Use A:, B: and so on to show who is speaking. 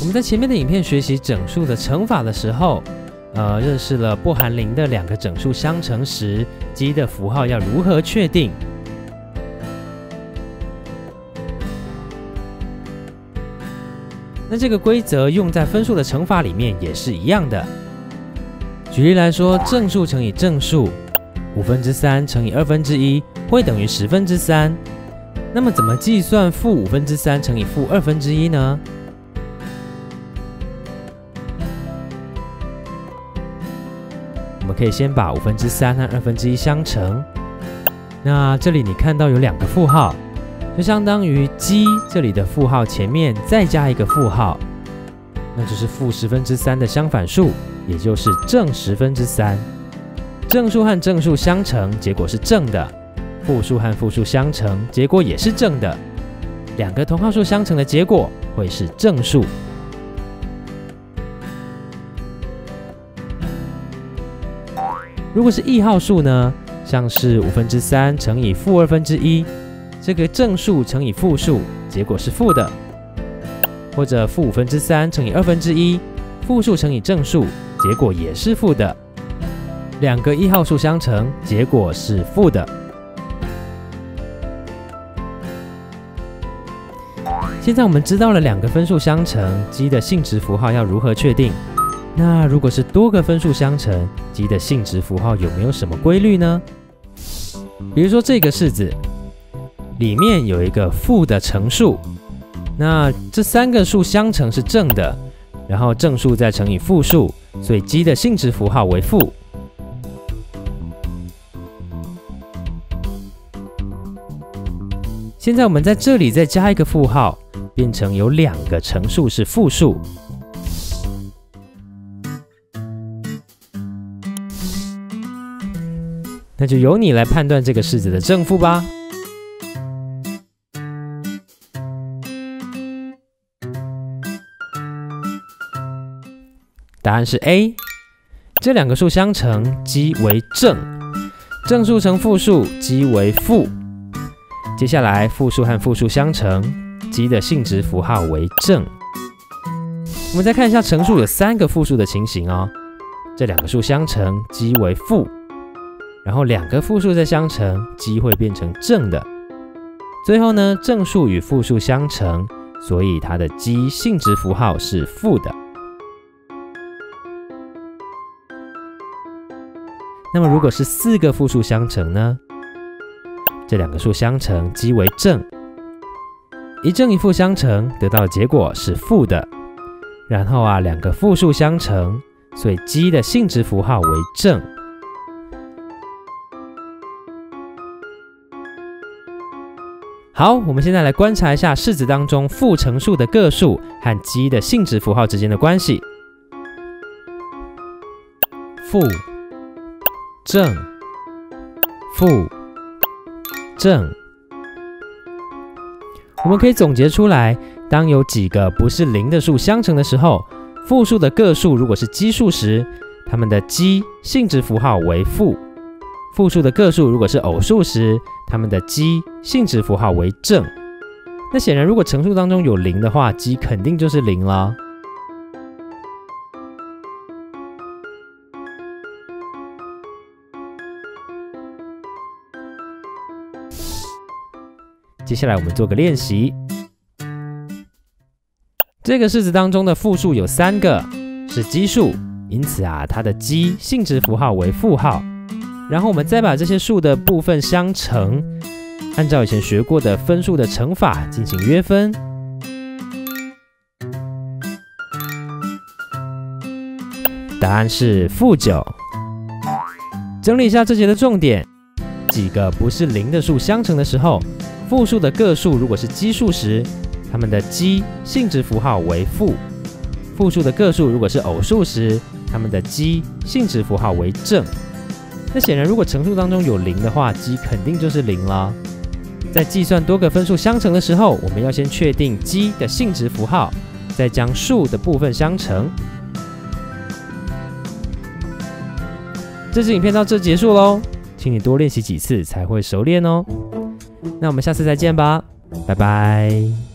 A: 我们在前面的影片学习整数的乘法的时候，呃，认识了不含零的两个整数相乘时积的符号要如何确定。那这个规则用在分数的乘法里面也是一样的。举例来说，正数乘以正数，五分之三乘以二分之一会等于十分之三。那么怎么计算负五分之三乘以负二分之一呢？我们可以先把五分之三和二分之一相乘。那这里你看到有两个负号。就相当于积这里的负号前面再加一个负号，那就是负十分之三的相反数，也就是正十分之三。正数和正数相乘，结果是正的；负数和负数相乘，结果也是正的。两个同号数相乘的结果会是正数。如果是异号数呢？像是五分之三乘以负二分之一。这个正数乘以负数，结果是负的；或者负五分之三乘以二分之一，负数乘以正数，结果也是负的。两个异号数相乘，结果是负的。现在我们知道了两个分数相乘积的性质符号要如何确定。那如果是多个分数相乘积的性质符号有没有什么规律呢？比如说这个式子。里面有一个负的乘数，那这三个数相乘是正的，然后正数再乘以负数，所以积的性质符号为负。现在我们在这里再加一个负号，变成有两个乘数是负数，那就由你来判断这个式子的正负吧。答案是 A，这两个数相乘积为正，正数乘负数积为负。接下来负数和负数相乘，积的性质符号为正。我们再看一下乘数有三个负数的情形哦，这两个数相乘积为负，然后两个负数再相乘，积会变成正的。最后呢，正数与负数相乘，所以它的积性质符号是负的。那么如果是四个负数相乘呢？这两个数相乘积为正，一正一负相乘得到的结果是负的。然后啊，两个负数相乘，所以积的性质符号为正。好，我们现在来观察一下式子当中负乘数的个数和积的性质符号之间的关系。负。正负正，我们可以总结出来：当有几个不是零的数相乘的时候，负数的个数如果是奇数时，它们的奇性质符号为负；负数的个数如果是偶数时，它们的奇性质符号为正。那显然，如果乘数当中有零的话，奇肯定就是零了。接下来我们做个练习。这个式子当中的负数有三个是奇数，因此啊，它的奇性质符号为负号。然后我们再把这些数的部分相乘，按照以前学过的分数的乘法进行约分。答案是负九。整理一下这节的重点：几个不是零的数相乘的时候。负数的个数如果是奇数时，它们的奇性质符号为负；负数的个数如果是偶数时，它们的奇性质符号为正。那显然，如果乘数当中有零的话，积肯定就是零了。在计算多个分数相乘的时候，我们要先确定积的性质符号，再将数的部分相乘。这支影片到这结束喽，请你多练习几次才会熟练哦。那我们下次再见吧，拜拜。